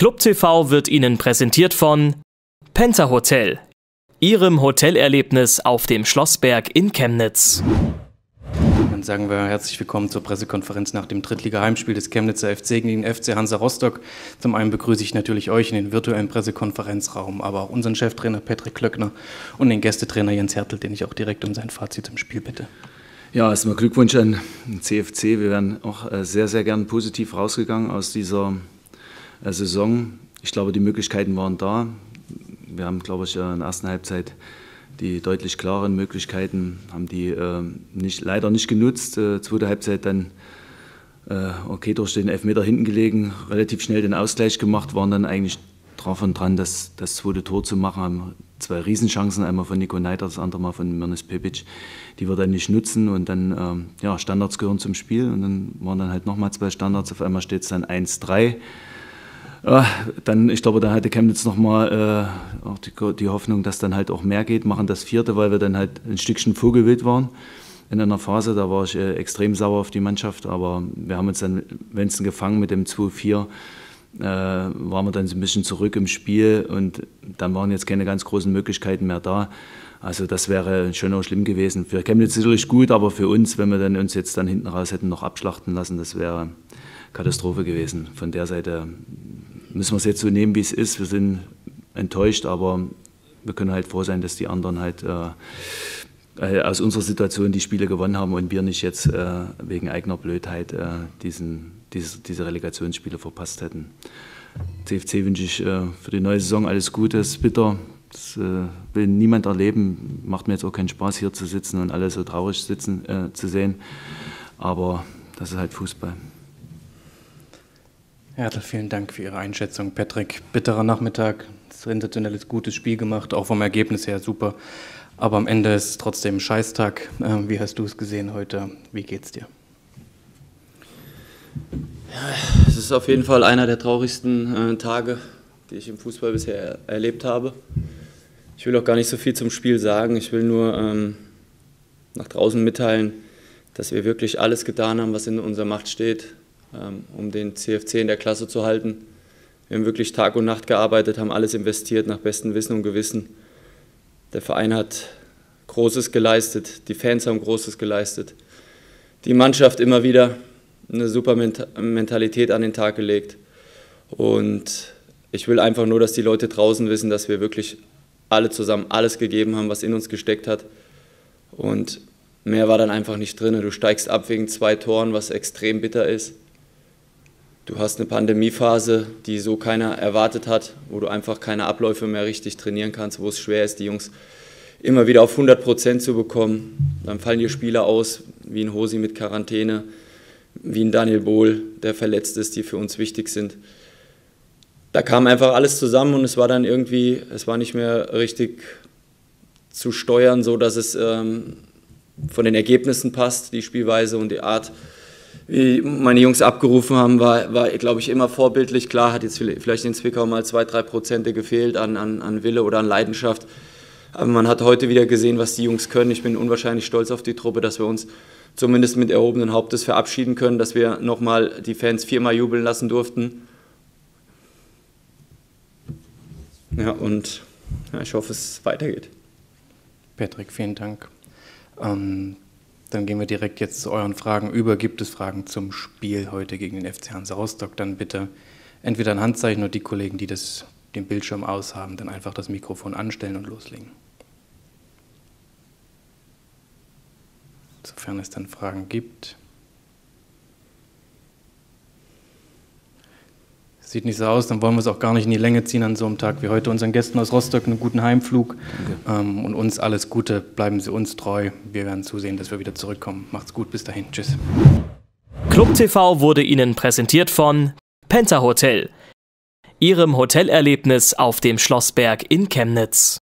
Club TV wird Ihnen präsentiert von Penta Hotel, Ihrem Hotelerlebnis auf dem Schlossberg in Chemnitz. Dann sagen wir herzlich willkommen zur Pressekonferenz nach dem Drittliga-Heimspiel des Chemnitzer FC gegen den FC Hansa Rostock. Zum einen begrüße ich natürlich euch in den virtuellen Pressekonferenzraum, aber auch unseren Cheftrainer Patrick Klöckner und den Gästetrainer Jens Hertel, den ich auch direkt um sein Fazit zum Spiel bitte. Ja, erstmal Glückwunsch an den CFC. Wir wären auch äh, sehr, sehr gern positiv rausgegangen aus dieser Saison. Ich glaube, die Möglichkeiten waren da. Wir haben, glaube ich, in der ersten Halbzeit die deutlich klaren Möglichkeiten, haben die äh, nicht, leider nicht genutzt. Äh, zweite Halbzeit dann äh, okay durch den Elfmeter hinten gelegen, relativ schnell den Ausgleich gemacht, waren dann eigentlich drauf und dran, das, das zweite Tor zu machen. Haben zwei Riesenchancen, einmal von Nico Neiter, das andere Mal von Mirnes Pepic, die wir dann nicht nutzen. Und dann, ähm, ja, Standards gehören zum Spiel. Und dann waren dann halt nochmal zwei Standards. Auf einmal steht es dann 1-3. Dann, ich glaube, da hatte Chemnitz nochmal äh, auch die, die, Hoffnung, dass dann halt auch mehr geht, machen das vierte, weil wir dann halt ein Stückchen Vogelwild waren in einer Phase. Da war ich äh, extrem sauer auf die Mannschaft, aber wir haben uns dann Wenzen gefangen mit dem 2-4. Äh, waren wir dann so ein bisschen zurück im Spiel und dann waren jetzt keine ganz großen Möglichkeiten mehr da. Also das wäre schon auch schlimm gewesen. Für Chemnitz natürlich gut, aber für uns, wenn wir dann uns jetzt dann hinten raus hätten noch abschlachten lassen, das wäre Katastrophe gewesen. Von der Seite müssen wir es jetzt so nehmen, wie es ist. Wir sind enttäuscht, aber wir können halt froh sein, dass die anderen halt äh, äh, aus unserer Situation die Spiele gewonnen haben und wir nicht jetzt äh, wegen eigener Blödheit äh, diesen, diese, diese Relegationsspiele verpasst hätten. CFC wünsche ich äh, für die neue Saison alles Gute. Es ist bitter. Das äh, will niemand erleben. Macht mir jetzt auch keinen Spaß, hier zu sitzen und alle so traurig sitzen zu sehen. Aber das ist halt Fußball. Hertel, vielen Dank für Ihre Einschätzung. Patrick, bitterer Nachmittag, sensationelles, gutes Spiel gemacht, auch vom Ergebnis her super. Aber am Ende ist es trotzdem Scheißtag. Ähm, wie hast du es gesehen heute? Wie geht's dir? Ja, es ist auf jeden Fall einer der traurigsten äh, Tage, die ich im Fußball bisher erlebt habe. Ich will auch gar nicht so viel zum Spiel sagen. Ich will nur ähm, nach draußen mitteilen, dass wir wirklich alles getan haben, was in unserer Macht steht, um den CFC in der Klasse zu halten. Wir haben wirklich Tag und Nacht gearbeitet, haben alles investiert nach bestem Wissen und Gewissen. Der Verein hat Großes geleistet, die Fans haben Großes geleistet. Die Mannschaft immer wieder eine super Mentalität an den Tag gelegt. Und ich will einfach nur, dass die Leute draußen wissen, dass wir wirklich alle zusammen alles gegeben haben, was in uns gesteckt hat. Und mehr war dann einfach nicht drin. Du steigst ab wegen zwei Toren, was extrem bitter ist. Du hast eine Pandemiephase, die so keiner erwartet hat, wo du einfach keine Abläufe mehr richtig trainieren kannst, wo es schwer ist, die Jungs immer wieder auf 100 Prozent zu bekommen. Dann fallen dir Spieler aus, wie ein Hosi mit Quarantäne, wie ein Daniel Bohl, der verletzt ist, die für uns wichtig sind. Da kam einfach alles zusammen und es war dann irgendwie, es war nicht mehr richtig zu steuern, so dass es ähm, von den Ergebnissen passt, die Spielweise und die Art, wie meine Jungs abgerufen haben, war, war glaube ich, immer vorbildlich. Klar hat jetzt vielleicht in Zwickau mal zwei, drei Prozente gefehlt an, an, an Wille oder an Leidenschaft. Aber man hat heute wieder gesehen, was die Jungs können. Ich bin unwahrscheinlich stolz auf die Truppe, dass wir uns zumindest mit erhobenen Hauptes verabschieden können, dass wir nochmal die Fans viermal jubeln lassen durften. Ja, und ja, ich hoffe, es weitergeht. Patrick, vielen Dank. Ähm, dann gehen wir direkt jetzt zu euren Fragen über. Gibt es Fragen zum Spiel heute gegen den FC Hansa Rostock? Dann bitte entweder ein Handzeichen oder die Kollegen, die das, den Bildschirm aushaben, dann einfach das Mikrofon anstellen und loslegen. Sofern es dann Fragen gibt. Sieht nicht so aus, dann wollen wir es auch gar nicht in die Länge ziehen an so einem Tag wie heute. Unseren Gästen aus Rostock einen guten Heimflug ähm, und uns alles Gute. Bleiben Sie uns treu. Wir werden zusehen, dass wir wieder zurückkommen. Macht's gut, bis dahin. Tschüss. Club TV wurde Ihnen präsentiert von Penta Hotel, Ihrem Hotelerlebnis auf dem Schlossberg in Chemnitz.